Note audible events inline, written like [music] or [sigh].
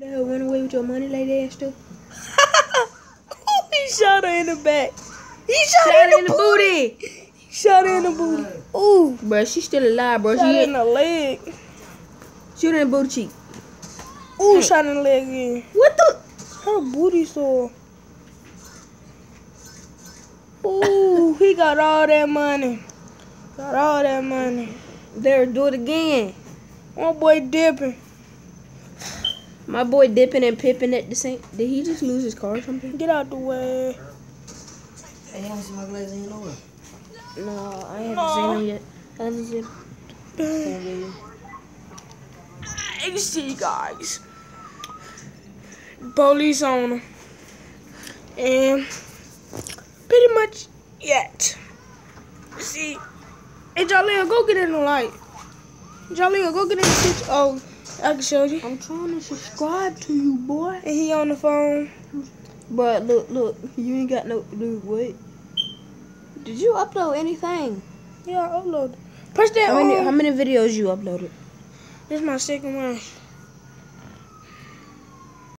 That went away with your money like that and stuff. [laughs] he shot her in the back. He shot, Shot her in the, in the booty. He shot her in the booty. Oh, Ooh. Bro, she's still alive, bro. Shot She in the leg. shoot her in the booty cheek. Ooh, Hey. shot in the leg again. What the? Her booty sore. [laughs] Ooh, he got all that money. Got all that money. There, do it again. My boy dipping. My boy dipping and pipping at the same. Did he just lose his car or something? Get out the way. Hey, you want to see my glass in over? No, I haven't seen him yet. I haven't seen. You see, guys. Police on him. And pretty much yet. See, hey, Jaleel, go get in the light. Jaleel, go get in the switch. Oh, I can show you. I'm trying to subscribe to you, boy. And he on the phone. But look, look, you ain't got no dude. Wait. Did you upload anything? Yeah, I uploaded. Press that How many? on. How many videos you uploaded? This is my second one.